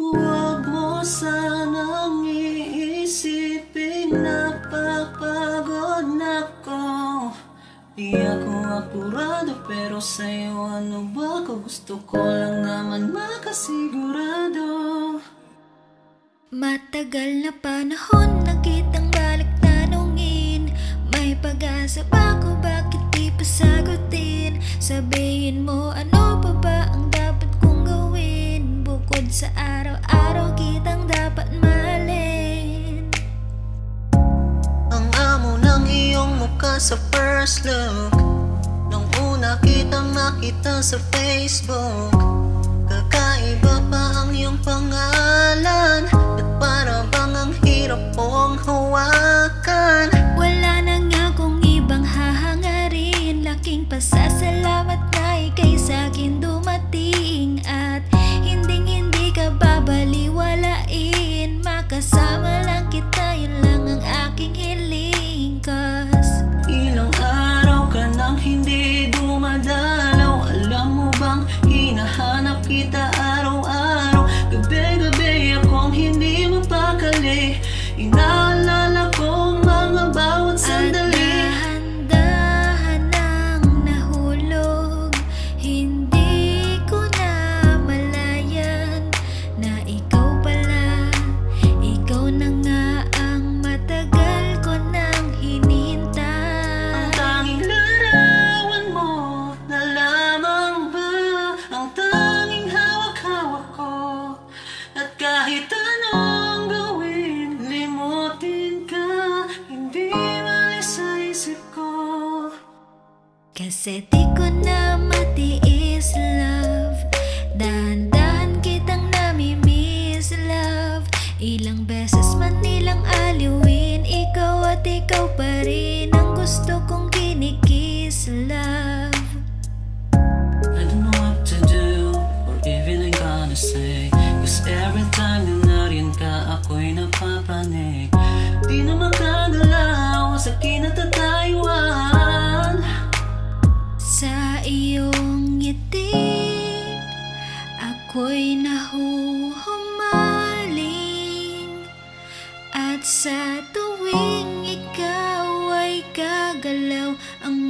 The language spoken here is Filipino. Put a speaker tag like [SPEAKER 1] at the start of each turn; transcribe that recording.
[SPEAKER 1] Huwag mo sanang iisipin napapagod na ko Di ako apurado pero sa'yo ano ba ko Gusto ko lang naman makasigurado.
[SPEAKER 2] Matagal na panahon na pag-asa ba bakit di pa sagutin? Sabihin mo ano pa ba ang dapat kong gawin? Bukod sa araw-araw kitang dapat mahalin
[SPEAKER 1] Ang amo ng iyong mukha sa first look. Nung una kitang nakita sa Facebook. Kakaiba pa ang iyong pangalan. At day. You know.
[SPEAKER 2] Kasi ko na matiis love. Dahan-dahan kitang namimiss love. Ilang beses man nilang aliwin Ikaw at ikaw pa rin Ang gusto kong kinikiss love.
[SPEAKER 1] I don't know what to do or even I'm gonna say. Cause every time na nariyan ka ako'y napapanig. Di na
[SPEAKER 2] iyong ngiti Ako'y nahuhumaling. At sa tuwing ikaw ay gagalaw Ang